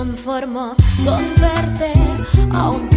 conformo con verte aún